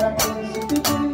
para que